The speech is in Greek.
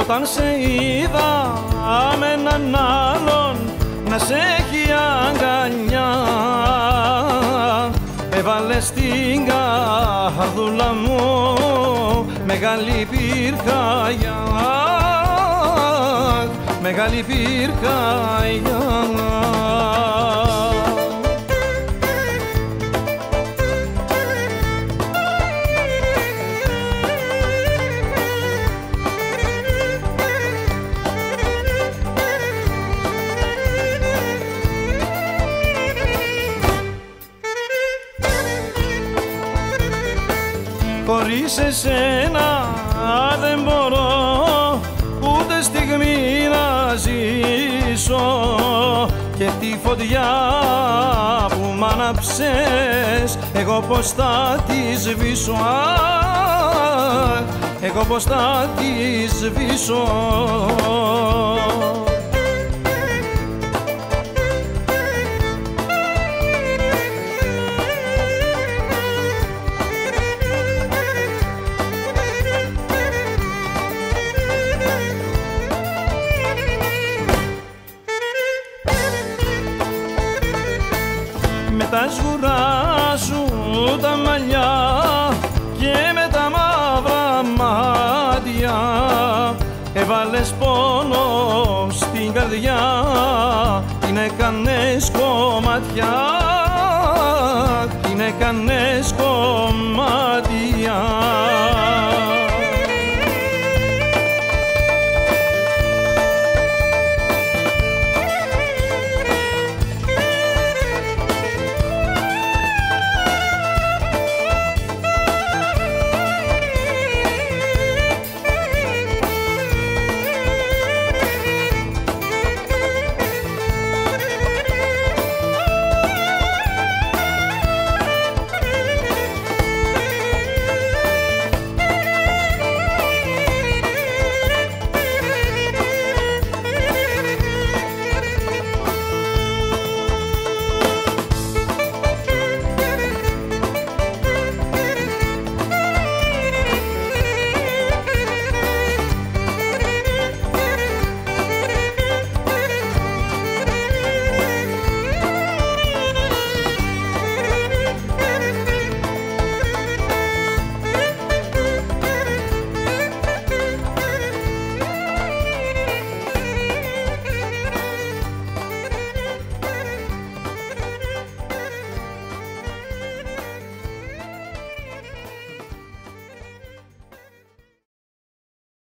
όταν σε είδα με έναν άλλον να σε έχει αγκαλιά έβαλε στην καρδούλα μου μεγάλη πυρκαγιά. Μεγάλη πυρκαγιά Χωρίς εσένα δεν μπορώ ούτε στιγμή να ζήσω. Και τη φωτιά που μ' άναψες εγώ πως θα της σβήσω εγώ πως θα της σβήσω τα σγουρά σου τα μαλλιά και με τα μαύρα μάτια. Έβαλες πόνο στην καρδιά την έκανες κομμάτια την έκανες